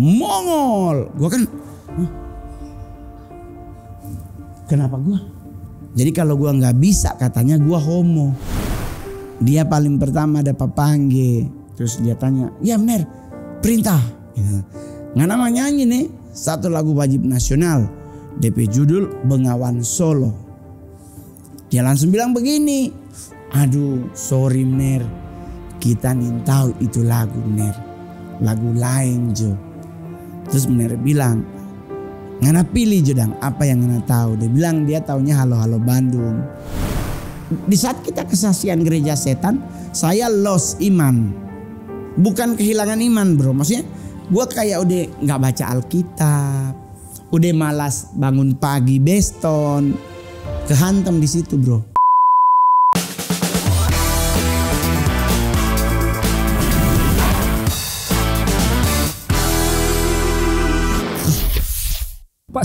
Mongol. Gua kan "Hah? Kenapa gua? Jadi kalau gua nggak bisa katanya gua homo. Dia paling pertama ada papangge. Terus dia tanya, ya bener, perintah. Nggak nama nyanyi nih, satu lagu wajib nasional. DP judul Bengawan Solo. Dia langsung bilang begini, aduh sorry Ner, kita nih tahu itu lagu Ner, lagu lain Jo. Terus Ner bilang, ngana pilih Jodang apa yang ngana tahu. Dia bilang dia taunya halo halo Bandung. Di saat kita kesaksian gereja setan, saya lost iman. Bukan kehilangan iman bro, maksudnya gue kayak udah nggak baca Alkitab, udah malas bangun pagi beston, kehantam di situ bro.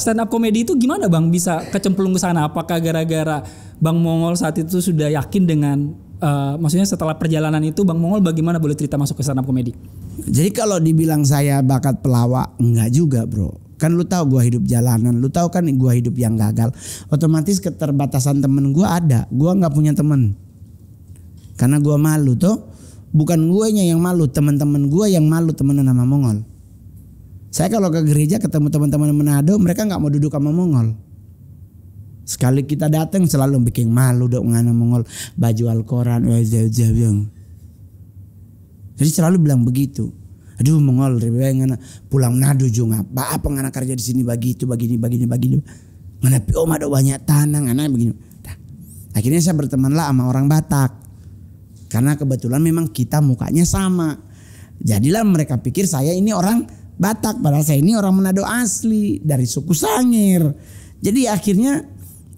Stand up comedy itu gimana Bang bisa kecemplung ke sana? Apakah gara-gara Bang Mongol saat itu sudah yakin dengan eh, maksudnya setelah perjalanan itu Bang Mongol bagaimana boleh cerita masuk ke stand up comedy? Jadi kalau dibilang saya bakat pelawak, enggak juga bro. Kan lu tahu gua hidup jalanan, lu tahu kan gua hidup yang gagal. Otomatis keterbatasan temen gua ada. Gua nggak punya temen. Karena gua malu tuh. Bukan guanya yang malu, teman-teman gua yang malu temenan sama Mongol. Saya kalau ke gereja ketemu teman-teman Manado, mereka nggak mau duduk sama Mongol. Sekali kita datang selalu bikin malu dong ngana Mongol baju Al-Quran jadi selalu bilang begitu. Aduh Mongol ngana pulang Manado juga apa apa ngana kerja di sini begitu begini begini begini. Ngana om ada banyak tanah ngana begini. Akhirnya saya bertemanlah sama orang Batak. Karena kebetulan memang kita mukanya sama. Jadilah mereka pikir saya ini orang Batak padahal saya ini orang Manado asli dari suku Sangir. Jadi akhirnya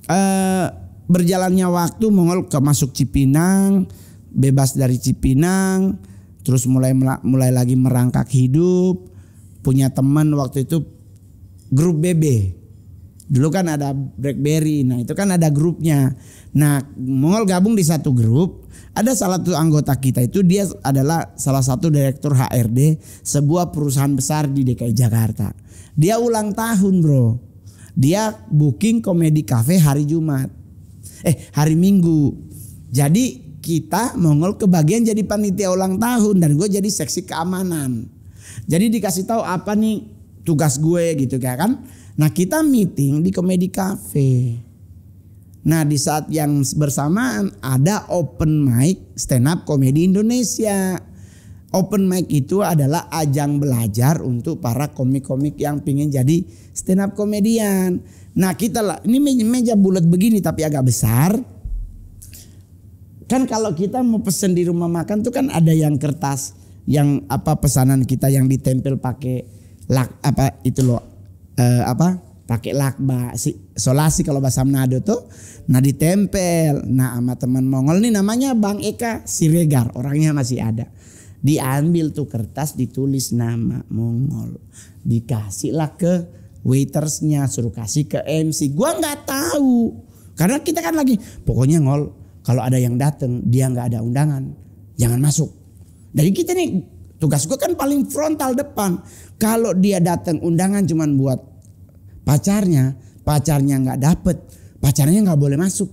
eh, berjalannya waktu Mongol ke masuk Cipinang, bebas dari Cipinang, terus mulai mulai lagi merangkak hidup, punya teman waktu itu grup BB. Dulu kan ada BlackBerry, nah itu kan ada grupnya. Nah Mongol gabung di satu grup, ada salah satu anggota kita itu dia adalah salah satu direktur HRD sebuah perusahaan besar di DKI Jakarta. Dia ulang tahun bro. Dia booking komedi cafe hari Jumat. Eh hari Minggu. Jadi kita Mongol kebagian jadi panitia ulang tahun dan gue jadi seksi keamanan. Jadi dikasih tahu apa nih tugas gue gitu kan. Nah kita meeting di komedi cafe. Nah di saat yang bersamaan ada open mic stand up komedi Indonesia. Open mic itu adalah ajang belajar untuk para komik-komik yang pingin jadi stand up komedian. Nah kita lah ini meja, meja bulat begini tapi agak besar. Kan kalau kita mau pesen di rumah makan tuh kan ada yang kertas yang apa pesanan kita yang ditempel pakai lak apa itu loh eh, apa pakai lakba. Si solasi kalau bahasa Manado tuh nah ditempel. Nah sama teman Mongol nih namanya Bang Eka Siregar. Orangnya masih ada. Diambil tuh kertas ditulis nama Mongol. Dikasih lah ke waitersnya suruh kasih ke MC gua nggak tahu. Karena kita kan lagi pokoknya ngol kalau ada yang datang dia nggak ada undangan jangan masuk. Dari kita nih tugas gua kan paling frontal depan. Kalau dia datang undangan cuman buat pacarnya, pacarnya nggak dapet, pacarnya nggak boleh masuk.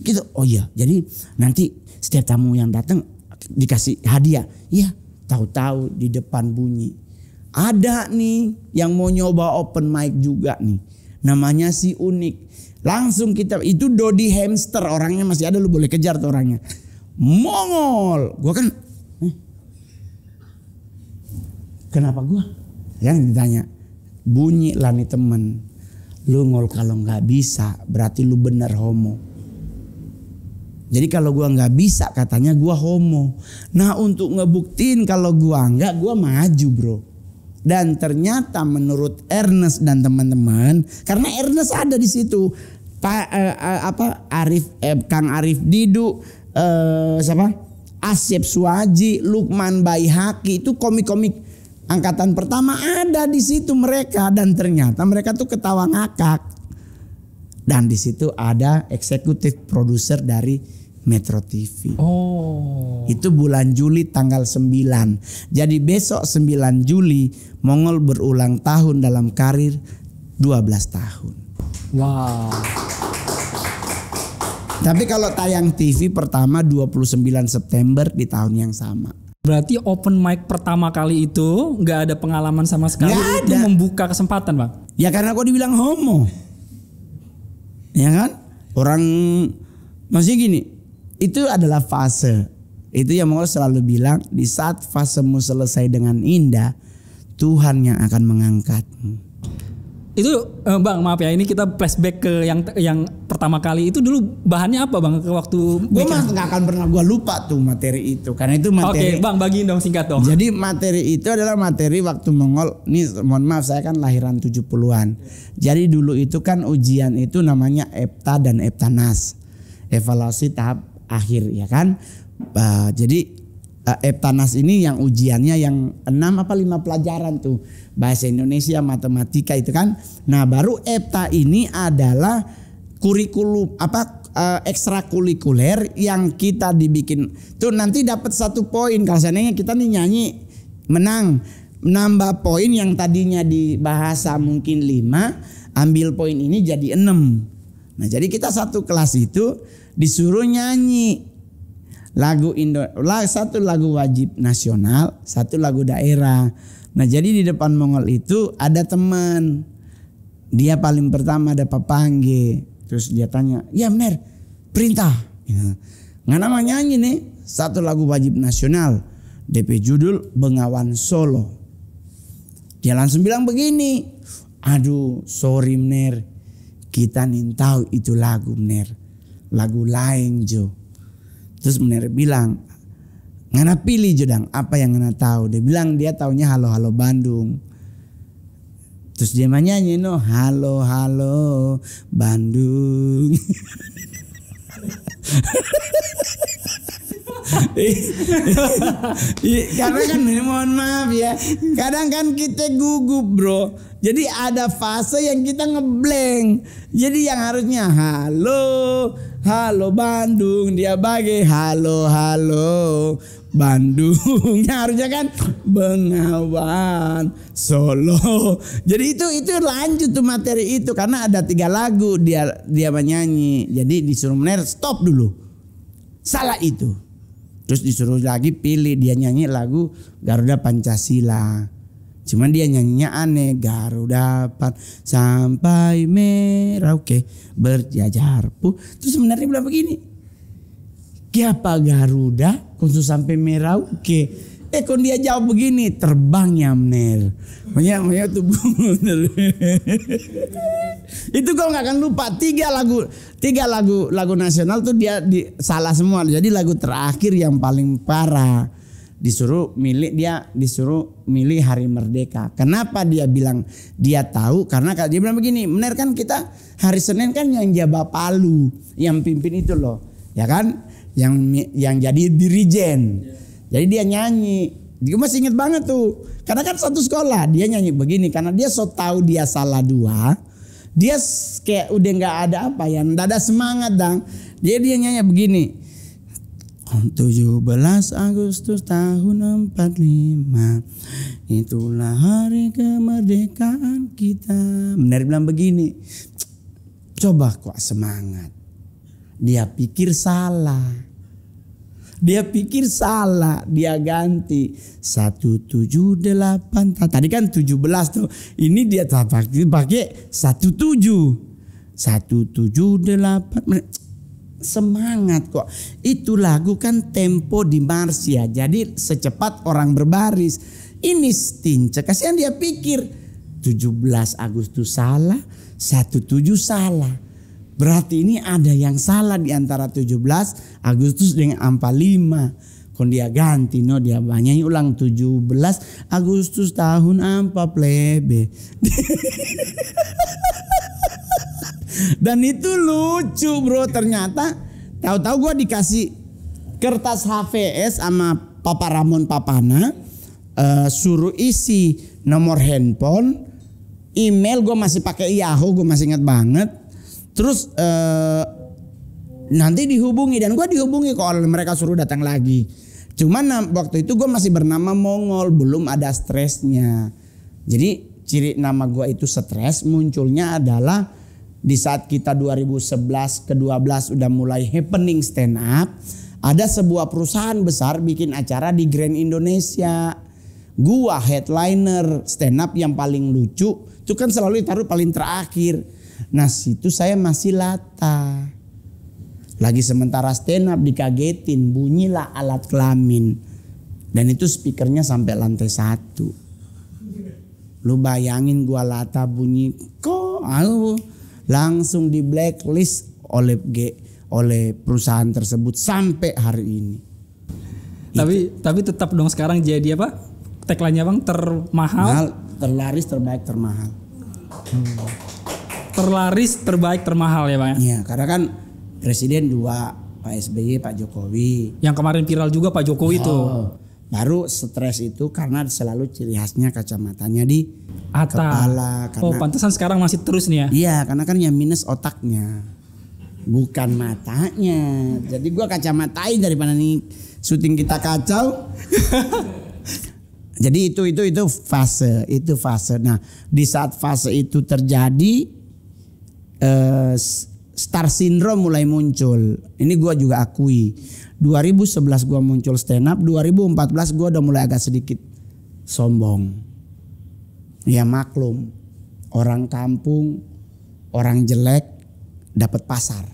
Gitu. Oh iya, jadi nanti setiap tamu yang datang dikasih hadiah. Iya, tahu-tahu di depan bunyi. Ada nih yang mau nyoba open mic juga nih. Namanya si unik. Langsung kita itu Dodi hamster orangnya masih ada lu boleh kejar tuh orangnya. Mongol. Gua kan eh, Kenapa gua? Yang ditanya bunyi lah nih temen. Lu ngol kalau nggak bisa berarti lu bener homo. Jadi kalau gua nggak bisa katanya gua homo. Nah untuk ngebuktiin kalau gua nggak gua maju bro. Dan ternyata menurut Ernest dan teman-teman karena Ernest ada di situ. Pak eh, eh, apa Arif eh, Kang Arif Didu eh, siapa? Asep Suwaji Lukman Baihaki itu komik-komik angkatan pertama ada di situ mereka dan ternyata mereka tuh ketawa ngakak. Dan di situ ada eksekutif produser dari Metro TV. Oh. Itu bulan Juli tanggal 9. Jadi besok 9 Juli Mongol berulang tahun dalam karir 12 tahun. Wow. Tapi kalau tayang TV pertama 29 September di tahun yang sama. Berarti open mic pertama kali itu nggak ada pengalaman sama sekali Nggak itu ada. membuka kesempatan bang. Ya karena kok dibilang homo. Ya kan? Orang masih gini. Itu adalah fase. Itu yang Mongol selalu bilang di saat fasemu selesai dengan indah, Tuhan yang akan mengangkatmu. Itu eh, bang maaf ya ini kita flashback ke yang yang pertama kali itu dulu bahannya apa bang ke waktu Gue mah nggak akan pernah gue lupa tuh materi itu karena itu Oke materi. bang bagiin dong singkat dong. Jadi materi itu adalah materi waktu Mongol. Nih mohon maaf saya kan lahiran 70-an. Jadi dulu itu kan ujian itu namanya EPTA dan EPTANAS. Evaluasi tahap akhir ya kan. Uh, jadi uh, EPTANAS ini yang ujiannya yang enam apa lima pelajaran tuh. Bahasa Indonesia, matematika itu kan. Nah, baru EPTA ini adalah kurikulum apa uh, ekstrakurikuler yang kita dibikin. Tuh nanti dapat satu poin. Kalau seandainya kita nih nyanyi menang. Nambah poin yang tadinya di bahasa mungkin lima ambil poin ini jadi enam. Nah jadi kita satu kelas itu disuruh nyanyi lagu Indo satu lagu wajib nasional satu lagu daerah. Nah jadi di depan Mongol itu ada teman. Dia paling pertama ada papangge terus dia tanya ya bener perintah. Ya. nggak nama nyanyi nih satu lagu wajib nasional. DP judul Bengawan Solo. Dia langsung bilang begini aduh sorry Mner kita nih tahu itu lagu Mner lagu lain Jo terus Mner bilang Ngana pilih jodang apa yang ngana tahu dia bilang dia taunya halo halo Bandung Terus dia nyanyi no halo halo Bandung. Karena kan mohon maaf ya, kadang kan kita gugup bro. Jadi ada fase yang kita ngeblank. Jadi yang harusnya halo, halo Bandung, dia bagi halo halo Bandung. Harusnya kan Bengawan Solo. Jadi itu itu lanjut tuh materi itu karena ada tiga lagu dia dia menyanyi. Jadi disuruh mener stop dulu. Salah itu. Terus disuruh lagi pilih dia nyanyi lagu Garuda Pancasila. Cuman dia nyanyinya aneh Garuda pan sampai Merauke berjajar pu. Terus sebenarnya bilang begini. Kiapa Garuda khusus sampai Merauke. Eh kok dia jawab begini terbangnya Mner. Makanya makanya tuh bener. Itu kau nggak akan lupa tiga lagu tiga lagu lagu nasional tuh dia di, salah semua. Jadi lagu terakhir yang paling parah disuruh milih dia disuruh milih hari merdeka. Kenapa dia bilang dia tahu? Karena dia bilang begini, benar kan kita hari Senin kan yang jabat Palu, yang pimpin itu loh, ya kan? Yang yang jadi dirijen. Jadi dia nyanyi. Dia masih inget banget tuh. Karena kan satu sekolah dia nyanyi begini karena dia so tahu dia salah dua. Dia kayak udah nggak ada apa ya, nggak ada semangat dang. Dia dia nyanyi begini. 17 Agustus tahun 45 Itulah hari kemerdekaan kita. Benar bilang begini Coba kok semangat. Dia pikir salah. Dia pikir salah Dia ganti. 178 Tadi kan 17 tuh. Ini dia pakai pakai 17 178 semangat kok. Itu lagu kan tempo di mars ya. Jadi secepat orang berbaris. Ini stince. Kasihan dia pikir 17 Agustus salah, 17 salah. Berarti ini ada yang salah di antara 17 Agustus dengan 45. Kon dia ganti no dia banyak ulang 17 Agustus tahun apa plebe. Dan itu lucu bro ternyata tahu-tahu gue dikasih kertas HVS sama Papa Ramon Papana eh, suruh isi nomor handphone, email gue masih pakai Yahoo gue masih ingat banget. Terus eh, nanti dihubungi dan gue dihubungi oleh mereka suruh datang lagi. Cuman waktu itu gue masih bernama Mongol, belum ada stresnya. Jadi ciri nama gue itu stres munculnya adalah di saat kita 2011 ke 12 udah mulai happening stand up, ada sebuah perusahaan besar bikin acara di Grand Indonesia. Gua headliner stand up yang paling lucu itu kan selalu ditaruh paling terakhir. Nah situ saya masih lata. Lagi sementara stand up dikagetin bunyilah alat kelamin. Dan itu speakernya sampai lantai satu. Lu bayangin gua lata bunyi kok aku langsung di blacklist oleh G, oleh perusahaan tersebut sampai hari ini. Tapi tapi tetap dong sekarang jadi apa? Tagline-nya Bang termahal, Mahal, terlaris, terbaik, termahal. terlaris, terbaik, termahal ya Bang ya. Iya, karena kan presiden dua, Pak SBY, Pak Jokowi. Yang kemarin viral juga Pak Jokowi itu. Oh, baru stres itu karena selalu ciri khasnya kacamatanya di Atta. kepala. Oh, Karena, pantesan sekarang masih terus nih ya. iya, karena kan yang minus otaknya, bukan matanya. Jadi gua kacamatain daripada nih syuting kita kacau. Jadi itu itu itu fase, itu fase. Nah, di saat fase itu terjadi eh, star syndrome mulai muncul. Ini gua juga akui. 2011 gua muncul stand up, 2014 gua udah mulai agak sedikit sombong. Ya maklum, orang kampung, orang jelek dapat pasar.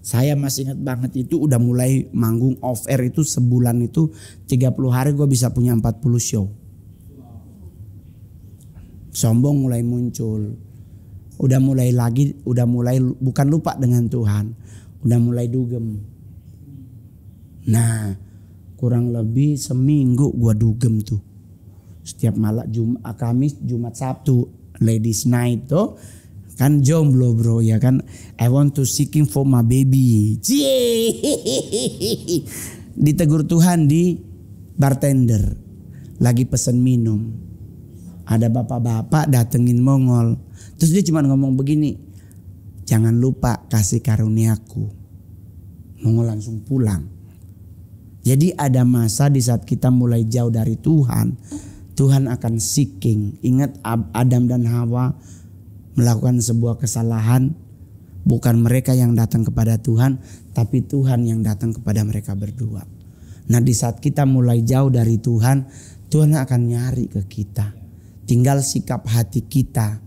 Saya masih ingat banget itu udah mulai manggung off air itu sebulan itu 30 hari gue bisa punya 40 show. Sombong mulai muncul. Udah mulai lagi, udah mulai bukan lupa dengan Tuhan. Udah mulai dugem. Nah kurang lebih seminggu gua dugem tuh. Setiap malam Jumat, Kamis, Jumat, Sabtu, Ladies Night tuh kan jomblo bro ya kan I want to seeking for my baby Cie. ditegur Tuhan di bartender lagi pesen minum ada bapak-bapak datengin Mongol terus dia cuma ngomong begini jangan lupa kasih karuniaku Mongol langsung pulang. Jadi ada masa di saat kita mulai jauh dari Tuhan Tuhan akan seeking. Ingat Adam dan Hawa melakukan sebuah kesalahan. Bukan mereka yang datang kepada Tuhan tapi Tuhan yang datang kepada mereka berdua. Nah di saat kita mulai jauh dari Tuhan Tuhan akan nyari ke kita. Tinggal sikap hati kita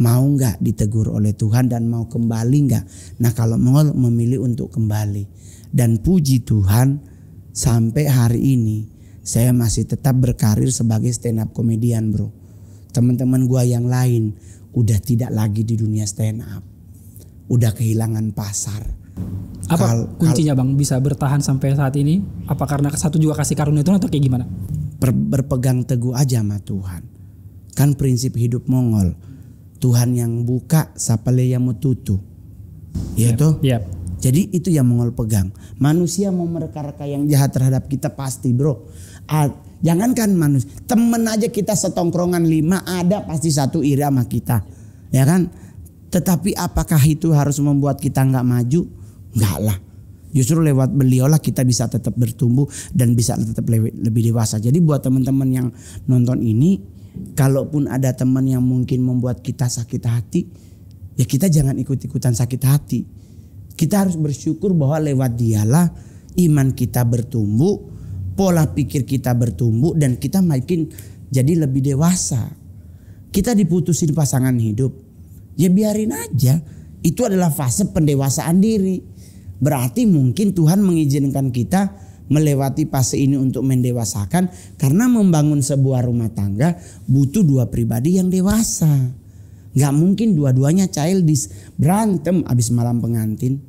mau nggak ditegur oleh Tuhan dan mau kembali nggak. Nah kalau mau memilih untuk kembali dan puji Tuhan sampai hari ini saya masih tetap berkarir sebagai stand up komedian bro. Teman-teman gua yang lain udah tidak lagi di dunia stand up. Udah kehilangan pasar. Apa Kal- kuncinya Bang bisa bertahan sampai saat ini? Apa karena satu juga kasih karunia Tuhan atau kayak gimana? per- berpegang teguh aja sama Tuhan. Kan prinsip hidup Mongol. Tuhan yang buka, siapa yang mau tutup. Ya toh? Iya. Jadi itu yang Mongol pegang. Manusia mau mereka-reka yang jahat terhadap kita pasti bro. Ah, jangankan manusia, temen aja kita setongkrongan lima ada pasti satu iri sama kita. Ya kan? Tetapi apakah itu harus membuat kita nggak maju? Nggak lah. Justru lewat beliau lah kita bisa tetap bertumbuh dan bisa tetap lebih dewasa. Jadi buat teman-teman yang nonton ini, kalaupun ada teman yang mungkin membuat kita sakit hati, ya kita jangan ikut-ikutan sakit hati. Kita harus bersyukur bahwa lewat dialah iman kita bertumbuh, pola pikir kita bertumbuh dan kita makin jadi lebih dewasa. Kita diputusin pasangan hidup, ya biarin aja. Itu adalah fase pendewasaan diri. Berarti mungkin Tuhan mengizinkan kita melewati fase ini untuk mendewasakan karena membangun sebuah rumah tangga butuh dua pribadi yang dewasa. Gak mungkin dua-duanya childish berantem abis malam pengantin.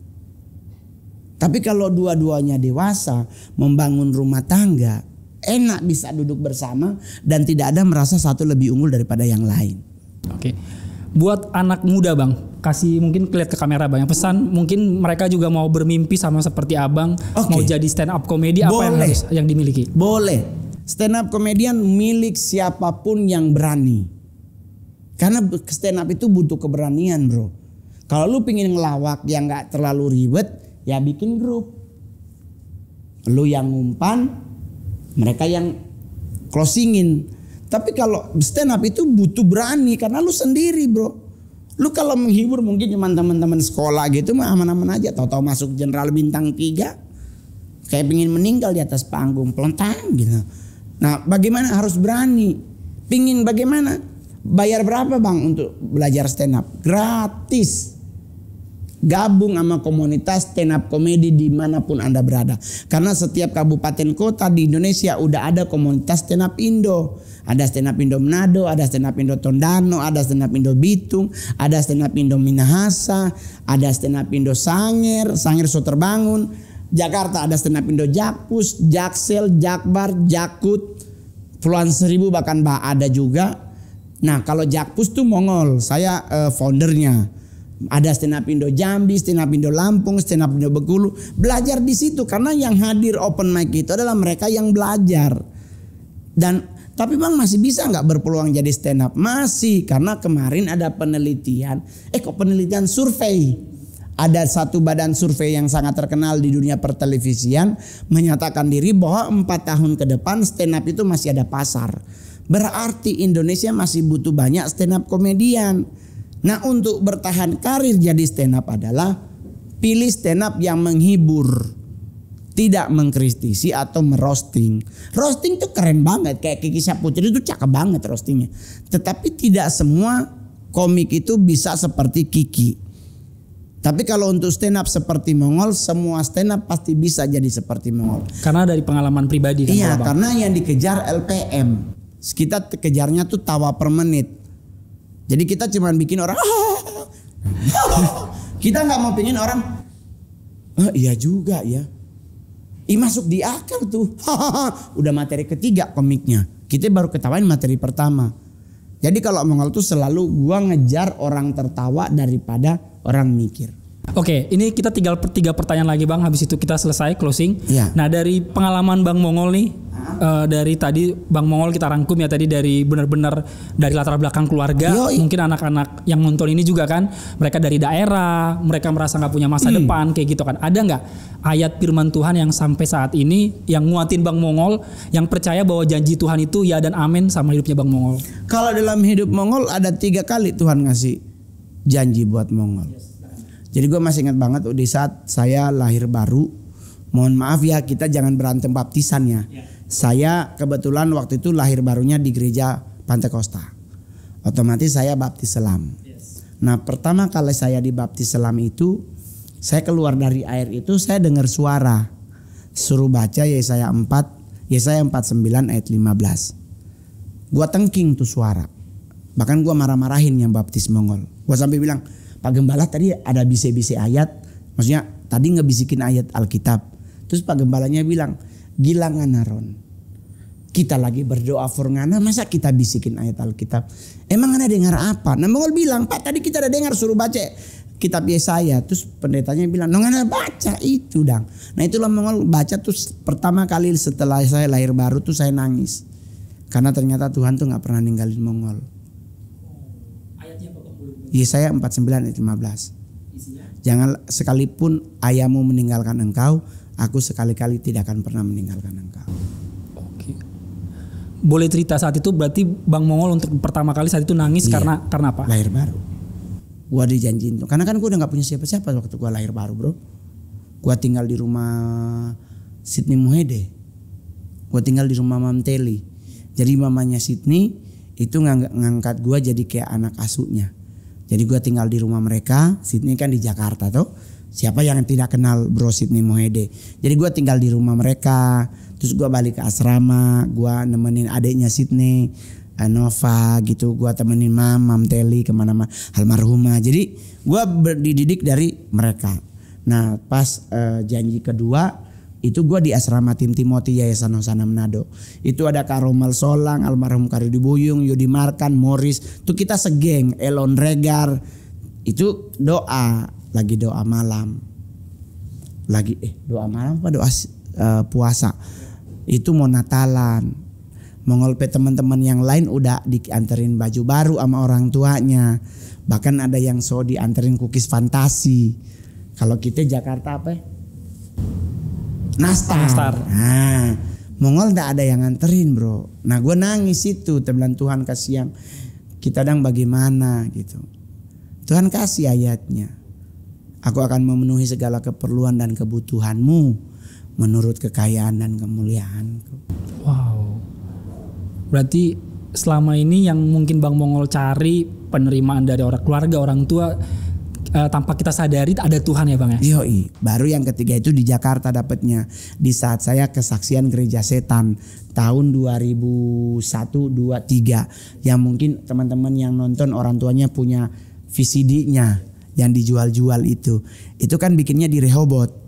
Tapi kalau dua-duanya dewasa membangun rumah tangga enak bisa duduk bersama dan tidak ada merasa satu lebih unggul daripada yang lain. Oke. Buat anak muda Bang, kasih mungkin lihat ke kamera Bang. Yang pesan mungkin mereka juga mau bermimpi sama seperti Abang, Oke. mau jadi stand up komedi apa yang harus yang dimiliki? Boleh. Stand up komedian milik siapa pun yang berani. Karena stand up itu butuh keberanian bro. Kalau lu pingin ngelawak yang gak terlalu ribet, ya bikin grup. Lu yang ngumpan, mereka yang closingin. Tapi kalau stand up itu butuh berani karena lu sendiri bro. Lu kalau menghibur mungkin cuma teman-teman sekolah gitu mah aman-aman aja. Tahu-tahu masuk general bintang 3 kayak pingin meninggal di atas panggung pelentang gitu. Nah, bagaimana harus berani? Pingin bagaimana? Bayar berapa bang untuk belajar stand up? Gratis. Gabung sama komunitas stand up komedi di mana pun anda berada. Karena setiap kabupaten kota di Indonesia udah ada komunitas stand up Indo. Ada stand up Indo Manado, ada stand up Indo Tondano, ada stand up Indo Bitung, ada stand up Indo Minahasa, ada stand up Indo Sanger, Sanger So Terbangun. Jakarta ada stand up Indo Jakpus, Jaksel, Jakbar, Jakut, Puluhan Seribu bahkan bah ada juga. Nah kalau Jakpus tuh Mongol, saya uh, foundernya. Ada stand up Indo Jambi, stand up Indo Lampung, stand up Indo Bengkulu. Belajar di situ karena yang hadir open mic itu adalah mereka yang belajar. Dan tapi bang masih bisa nggak berpeluang jadi stand up? Masih karena kemarin ada penelitian. Eh kok penelitian survei? Ada satu badan survei yang sangat terkenal di dunia pertelevisian menyatakan diri bahwa empat tahun ke depan stand up itu masih ada pasar. Berarti Indonesia masih butuh banyak stand up komedian. Nah untuk bertahan karir jadi stand up adalah pilih stand up yang menghibur. Tidak mengkritisi atau merosting. Roasting tuh keren banget. Kayak Kiki Saputri itu cakep banget roastingnya. Tetapi tidak semua komik itu bisa seperti Kiki. Tapi kalau untuk stand up seperti Mongol, semua stand up pasti bisa jadi seperti Mongol. Karena dari pengalaman pribadi kan. Iya, karena yang dikejar LPM. Kita kejarnya tuh tawa per menit. Jadi kita cuma bikin orang kita nggak mau pingin orang oh, iya juga ya. Ih masuk di akal tuh. Udah materi ketiga komiknya. Kita baru ketawain materi pertama. Jadi kalau Mongol tuh selalu gua ngejar orang tertawa daripada orang mikir. Oke, ini kita tinggal per- tiga pertanyaan lagi bang. Habis itu kita selesai closing. Iya. Nah dari pengalaman bang Mongol nih, eh, dari tadi bang Mongol kita rangkum ya tadi dari benar-benar dari latar belakang keluarga, Yoi. mungkin anak-anak yang nonton ini juga kan, mereka dari daerah, mereka merasa nggak punya masa Hmm. depan kayak gitu kan. Ada nggak ayat firman Tuhan yang sampai saat ini yang nguatin bang Mongol, yang percaya bahwa janji Tuhan itu ya dan amin sama hidupnya bang Mongol? Kalau dalam hidup Mongol ada tiga kali Tuhan ngasih janji buat Mongol. Jadi gue masih ingat banget di saat saya lahir baru. Mohon maaf ya kita jangan berantem baptisan ya. Saya kebetulan waktu itu lahir barunya di gereja Pantai Costa. Otomatis saya baptis selam. Nah pertama kali saya dibaptis selam itu saya keluar dari air itu saya dengar suara suruh baca Yesaya 4 Yesaya 49 ayat 15. Gua tengking tuh suara. Bahkan gua marah-marahin yang baptis Mongol. Gua sampai bilang, Pak Gembala tadi ada bise-bise ayat. Maksudnya tadi ngebisikin ayat Alkitab. Terus Pak Gembalanya bilang, gila nganaron. Kita lagi berdoa for ngana, masa kita bisikin ayat Alkitab? Emang anda dengar apa? Nah Mongol bilang, Pak tadi kita ada dengar suruh baca kitab Yesaya. Terus pendetanya bilang, no ngana baca itu dang. Nah itulah Mongol baca tuh pertama kali setelah saya lahir baru tuh saya nangis. Karena ternyata Tuhan tuh nggak pernah ninggalin Mongol. Yesaya 49 ayat 15. Jangan sekalipun ayahmu meninggalkan engkau, aku sekali-kali tidak akan pernah meninggalkan engkau. Oke. Boleh cerita saat itu berarti bang Mongol untuk pertama kali saat itu nangis Iya. karena karena apa? Lahir baru. Gua dijanjiin tuh. Karena kan gua udah nggak punya siapa-siapa waktu gua lahir baru, Bro. Gua tinggal di rumah Sydney Muhede. Gua tinggal di rumah Mam Teli. Jadi mamanya Sydney itu ngang- ngangkat gua jadi kayak anak asuhnya. Jadi gua tinggal di rumah mereka. Sydney kan di Jakarta tuh. Siapa yang tidak kenal Bro Sydney Mohede. Jadi gua tinggal di rumah mereka. Terus gua balik ke asrama. Gua nemenin adiknya Sydney. eh, Nova gitu. Gua temenin Mam, Mam Teli ke mana-mana. Almarhumah. Jadi gua ber- dididik dari mereka. Nah pas eh, janji kedua itu gua di asrama tim Timoti Yayasan Hosana Manado. Itu ada Karomel Solang, almarhum Karidi Buyung, Yudi Markan, Morris. Itu kita segeng, Elon Regar. Itu doa, lagi doa malam. Lagi eh doa malam apa doa eh, puasa. Itu mau Natalan. Mengolpe teman-teman yang lain udah dianterin baju baru sama orang tuanya. Bahkan ada yang so dianterin cookies fantasi. Kalau kita Jakarta apa? Nastar. Nastar. Nah, Mongol tidak ada yang nganterin bro. Nah gue nangis itu, tebilang Tuhan kasih yang kita dang bagaimana gitu. Tuhan kasih ayatnya. Aku akan memenuhi segala keperluan dan kebutuhanmu menurut kekayaan dan kemuliaanku. Wow. Berarti selama ini yang mungkin Bang Mongol cari penerimaan dari orang keluarga, orang tua eh, tanpa kita sadari ada Tuhan ya Bang ya. Yoi, baru yang ketiga itu di Jakarta dapatnya di saat saya kesaksian gereja setan tahun 2001 23 yang mungkin teman-teman yang nonton orang tuanya punya VCD-nya yang dijual-jual itu. Itu kan bikinnya di Rehoboth.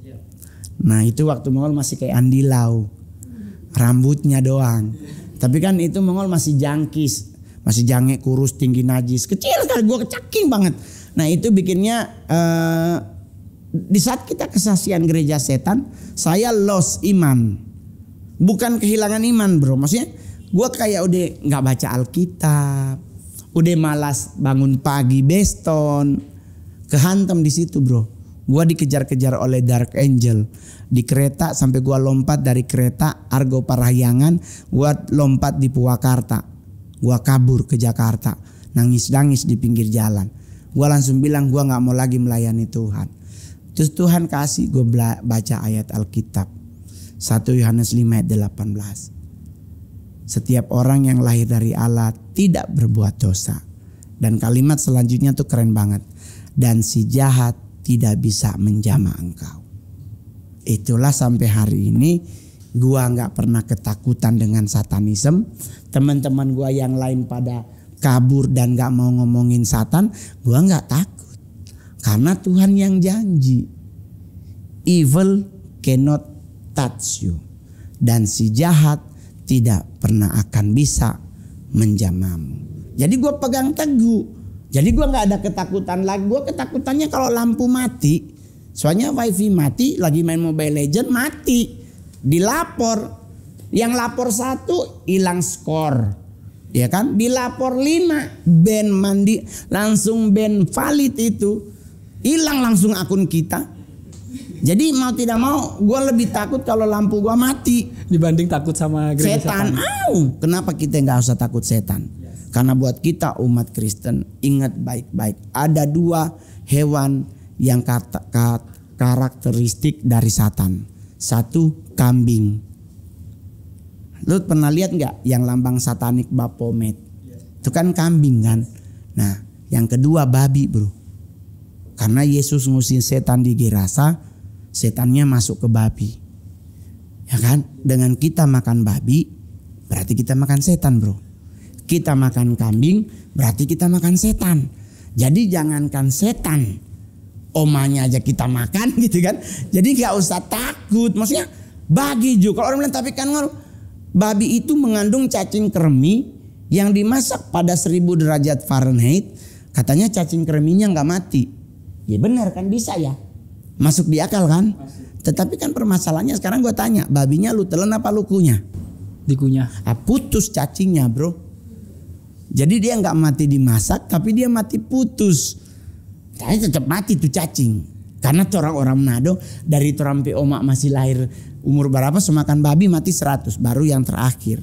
Nah, itu waktu Mongol masih kayak Andi Lau. Rambutnya doang. Tapi kan itu Mongol masih jangkis, masih jange kurus tinggi najis. Kecil kan gua kecaking banget. Nah, itu bikinnya eh di saat kita kesaksian gereja setan, saya lost iman. Bukan kehilangan iman, Bro. Maksudnya gua kayak udah nggak baca Alkitab. Udah malas bangun pagi beston. Kehantam di situ, Bro. Gua dikejar-kejar oleh Dark Angel di kereta sampai gua lompat dari kereta Argo Parahyangan, gua lompat di Purwakarta. Gua kabur ke Jakarta, nangis-nangis di pinggir jalan. Gua langsung bilang gua nggak mau lagi melayani Tuhan. Terus Tuhan kasih gue baca ayat Alkitab. 1 Yohanes 5 ayat 18. Setiap orang yang lahir dari Allah tidak berbuat dosa. Dan kalimat selanjutnya tuh keren banget. Dan si jahat tidak bisa menjamah engkau. Itulah sampai hari ini gua nggak pernah ketakutan dengan satanisme. Teman-teman gua yang lain pada kabur dan nggak mau ngomongin satan, gua nggak takut. Karena Tuhan yang janji. Evil cannot touch you. Dan si jahat tidak pernah akan bisa menjamamu. Jadi gue pegang teguh. Jadi gue nggak ada ketakutan lagi. Gue ketakutannya kalau lampu mati. Soalnya wifi mati, lagi main Mobile Legend mati. Dilapor. Yang lapor satu hilang skor. Ya kan? Dilapor lima. Band mandi. Langsung band valid itu. Hilang langsung akun kita. Jadi mau tidak mau gue lebih takut kalau lampu gue mati. Dibanding takut sama gereja Setan. setan. Au, kenapa kita nggak usah takut setan? Karena buat kita umat Kristen ingat baik-baik. Ada dua hewan yang kata, ka- karakteristik dari Satan. Satu kambing. Lu pernah lihat nggak yang lambang satanik Baphomet? Itu kan kambing kan. Nah, yang kedua babi bro. Karena Yesus ngusir setan di Gerasa, setannya masuk ke babi. Ya kan? Dengan kita makan babi, berarti kita makan setan bro. Kita makan kambing, berarti kita makan setan. Jadi jangankan setan, omanya aja kita makan gitu kan. Jadi nggak usah takut. Maksudnya bagi juga. Kalau orang bilang tapi kan ngor, babi itu mengandung cacing kremi yang dimasak pada 1000 derajat Fahrenheit. Katanya cacing kreminya nggak mati. Ya benar kan bisa ya. Masuk di akal kan? Tetapi kan permasalahannya sekarang gue tanya, babinya lu telan apa lukunya? Dikunyah. Ah, putus cacingnya bro. Jadi dia nggak mati dimasak, tapi dia mati putus. Tapi tetap mati tuh cacing. Karena orang-orang Manado dari terampi omak masih lahir umur berapa semakan babi mati 100 baru yang terakhir.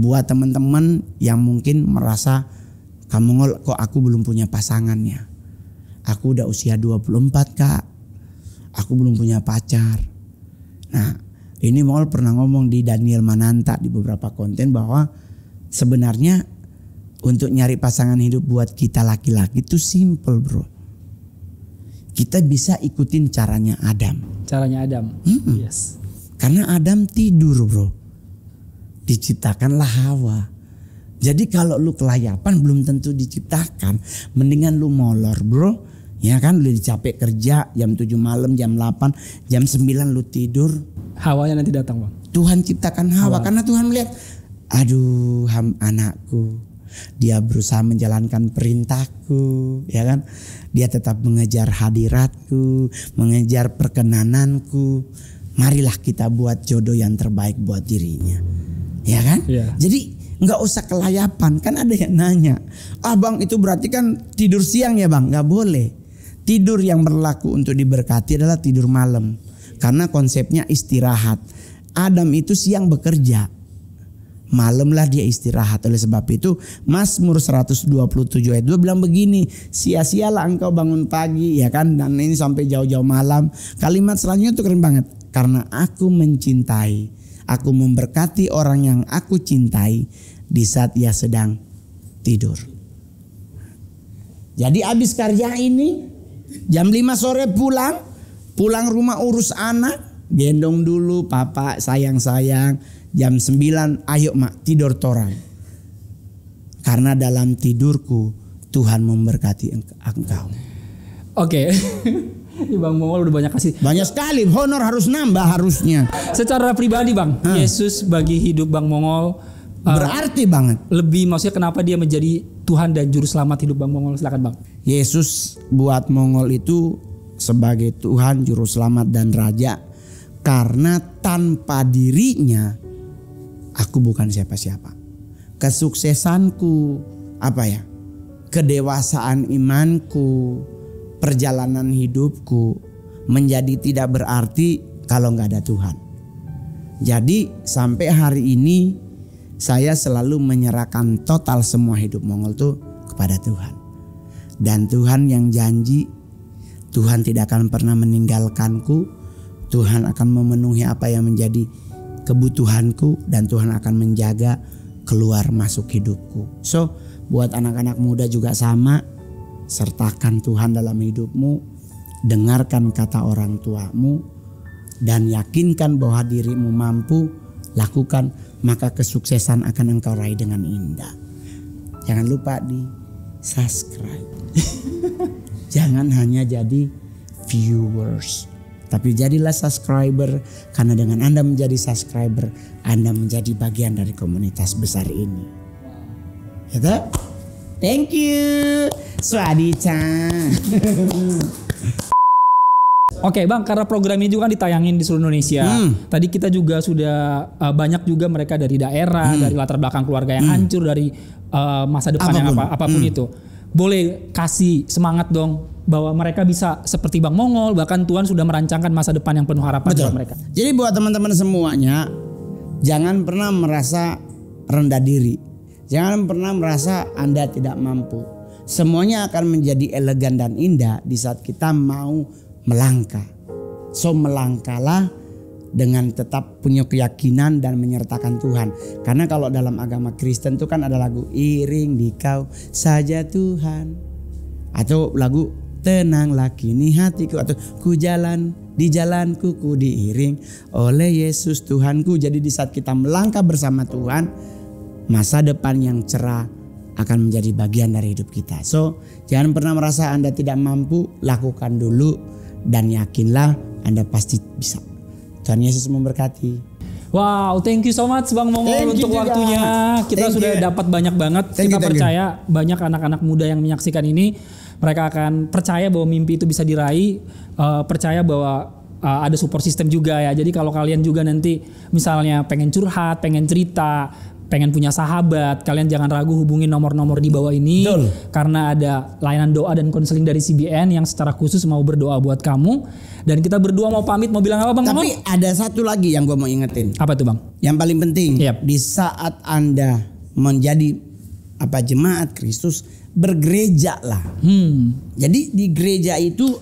Buat teman-teman yang mungkin merasa kamu ngol kok aku belum punya pasangannya. Aku udah usia 24 kak. Aku belum punya pacar. Nah ini Mongol pernah ngomong di Daniel Mananta di beberapa konten bahwa sebenarnya untuk nyari pasangan hidup buat kita laki-laki itu simple bro. Kita bisa ikutin caranya Adam. Caranya Adam. Mm-mm. Yes. Karena Adam tidur bro. Diciptakanlah Hawa. Jadi kalau lu kelayapan belum tentu diciptakan. Mendingan lu molor bro. Ya kan lu capek kerja jam 7 malam, jam 8, jam 9 lu tidur. Hawanya nanti datang bang. Tuhan ciptakan Hawa Hawa. karena Tuhan melihat aduh ham anakku dia berusaha menjalankan perintahku ya kan dia tetap mengejar hadiratku mengejar perkenananku marilah kita buat jodoh yang terbaik buat dirinya ya kan Iya. jadi nggak usah kelayapan kan ada yang nanya ah bang itu berarti kan tidur siang ya bang nggak boleh tidur yang berlaku untuk diberkati adalah tidur malam. Karena konsepnya istirahat. Adam itu siang bekerja. Malamlah dia istirahat. Oleh sebab itu Mazmur 127 ayat 2 bilang begini. Sia-sialah engkau bangun pagi ya kan. Dan ini sampai jauh-jauh malam. Kalimat selanjutnya itu keren banget. Karena aku mencintai. Aku memberkati orang yang aku cintai. Di saat ia sedang tidur. Jadi habis kerja ini jam 5 sore pulang. Pulang rumah urus anak. Gendong dulu papa sayang-sayang jam 9 ayo mak tidur torang. Karena dalam tidurku Tuhan memberkati engkau. Oke. Okay. Bang Mongol udah banyak kasih. Banyak sekali honor harus nambah harusnya. Secara pribadi Bang, Hah? Yesus bagi hidup Bang Mongol uh, Berarti banget. lebih maksudnya kenapa dia menjadi Tuhan dan juru selamat hidup Bang Mongol? Silakan Bang. Yesus buat Mongol itu sebagai Tuhan juru selamat dan raja karena tanpa dirinya aku bukan siapa-siapa. Kesuksesanku apa ya? Kedewasaan imanku, perjalanan hidupku menjadi tidak berarti kalau nggak ada Tuhan. Jadi sampai hari ini saya selalu menyerahkan total semua hidup Mongol tuh kepada Tuhan. Dan Tuhan yang janji Tuhan tidak akan pernah meninggalkanku. Tuhan akan memenuhi apa yang menjadi kebutuhanku dan Tuhan akan menjaga keluar masuk hidupku. So, buat anak-anak muda juga sama, sertakan Tuhan dalam hidupmu, dengarkan kata orang tuamu dan yakinkan bahwa dirimu mampu lakukan maka kesuksesan akan engkau raih dengan indah. Jangan lupa di subscribe. Jangan hanya jadi viewers. Tapi jadilah subscriber karena dengan Anda menjadi subscriber, Anda menjadi bagian dari komunitas besar ini. Gitu? Thank you. Swadichan. Oke Bang, karena program ini juga kan ditayangin di seluruh Indonesia. Hmm. Tadi kita juga sudah uh, banyak juga mereka dari daerah, dari latar belakang keluarga yang hancur, dari uh, masa depan yang Hmm. Apa pun. apa, apa pun itu. Boleh kasih semangat dong bahwa mereka bisa seperti Bang Mongol, bahkan Tuhan sudah merancangkan masa depan yang penuh harapan buat mereka. Jadi buat teman-teman semuanya, jangan pernah merasa rendah diri. Jangan pernah merasa Anda tidak mampu. Semuanya akan menjadi elegan dan indah di saat kita mau melangkah. So melangkahlah dengan tetap punya keyakinan dan menyertakan Tuhan. Karena kalau dalam agama Kristen itu kan ada lagu iring di kau saja Tuhan. Atau lagu tenanglah kini hatiku atau ku jalan di jalanku ku diiring oleh Yesus Tuhanku. Jadi di saat kita melangkah bersama Tuhan, masa depan yang cerah akan menjadi bagian dari hidup kita. So, jangan pernah merasa Anda tidak mampu, lakukan dulu dan yakinlah Anda pasti bisa. Tuhan Yesus memberkati. Wow, thank you so much Bang Mongol Thank untuk waktunya. Kita Thank sudah you. dapat banyak banget. Thank Kita you, thank you. percaya banyak anak-anak muda yang menyaksikan ini, mereka akan percaya bahwa mimpi itu bisa diraih, eh, percaya bahwa eh, ada support system juga ya. Jadi kalau kalian juga nanti misalnya pengen curhat, pengen cerita, pengen punya sahabat, kalian jangan ragu hubungi nomor-nomor di bawah ini Betul. karena ada layanan doa dan konseling dari CBN yang secara khusus mau berdoa buat kamu. Dan kita berdua mau pamit, mau bilang apa Bang? Tapi ada satu lagi yang gue mau ingetin. Apa tuh Bang? Yang paling penting Yap. di saat Anda menjadi apa jemaat Kristus bergereja lah. Hmm. Jadi di gereja itu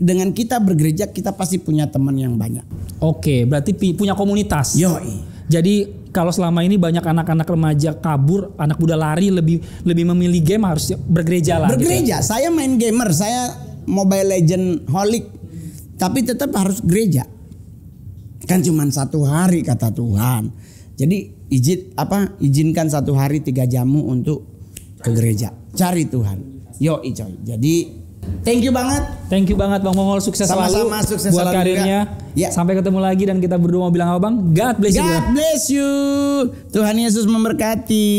dengan kita bergereja kita pasti punya teman yang banyak. Oke, berarti punya komunitas. Yoi. Jadi kalau selama ini banyak anak-anak remaja kabur, anak muda lari lebih lebih memilih game harus bergereja lah. gitu. Bergereja. Saya main gamer, saya Mobile Legend holic. Tapi tetap harus gereja. Kan cuma satu hari kata Tuhan. Jadi izin apa izinkan satu hari tiga jamu untuk ke gereja. Cari Tuhan. Yo coy. Jadi thank you banget. Thank you banget Bang Mongol, sukses Sama-sama, selalu sukses buat selalu karirnya. juga. Ya. Sampai ketemu lagi dan kita berdua mau bilang apa Bang? God bless you. God bless you. Tuhan Yesus memberkati.